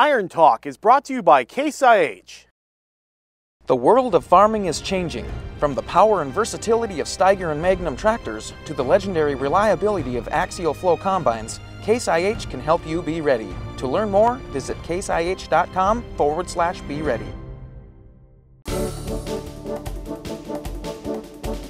Iron Talk is brought to you by Case IH. The world of farming is changing. From the power and versatility of Steiger and Magnum tractors to the legendary reliability of axial flow combines, Case IH can help you be ready. To learn more, visit caseih.com forward slash be ready.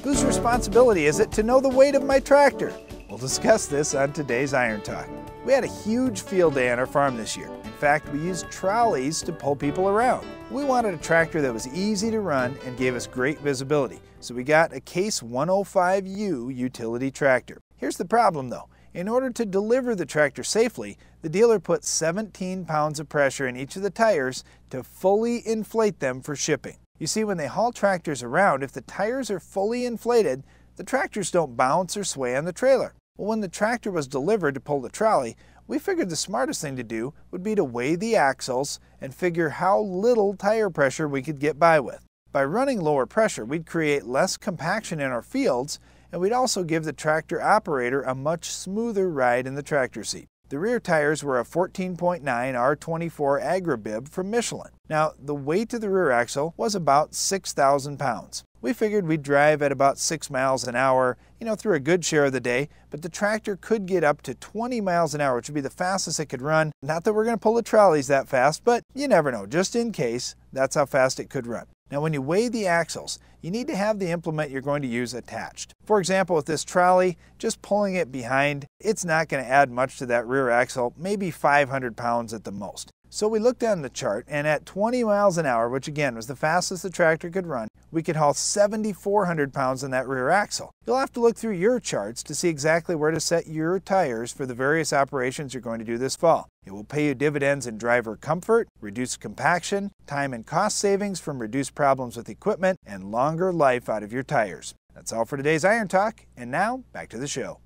Whose responsibility is it to know the weight of my tractor? We'll discuss this on today's Iron Talk. We had a huge field day on our farm this year. In fact, we used trolleys to pull people around. We wanted a tractor that was easy to run and gave us great visibility, so we got a Case 105U utility tractor. Here's the problem though. In order to deliver the tractor safely, the dealer put 17 pounds of pressure in each of the tires to fully inflate them for shipping. You see, when they haul tractors around, if the tires are fully inflated, the tractors don't bounce or sway on the trailer. Well, when the tractor was delivered to pull the trolley, we figured the smartest thing to do would be to weigh the axles and figure how little tire pressure we could get by with. By running lower pressure, we'd create less compaction in our fields, and we'd also give the tractor operator a much smoother ride in the tractor seat. The rear tires were a 14.9 R24 Agribib from Michelin. Now, the weight of the rear axle was about 6,000 pounds. We figured we'd drive at about 6 miles an hour, you know, through a good share of the day, but the tractor could get up to 20 miles an hour, which would be the fastest it could run. Not that we're going to pull the trolleys that fast, but you never know. Just in case, that's how fast it could run. Now when you weigh the axles, you need to have the implement you're going to use attached. For example, with this trolley, just pulling it behind, it's not going to add much to that rear axle, maybe 500 pounds at the most. So we looked down the chart, and at 20 miles an hour, which again was the fastest the tractor could run, we could haul 7,400 pounds on that rear axle. You'll have to look through your charts to see exactly where to set your tires for the various operations you're going to do this fall. It will pay you dividends in driver comfort, reduced compaction, time and cost savings from reduced problems with equipment, and longer life out of your tires. That's all for today's Iron Talk, and now back to the show.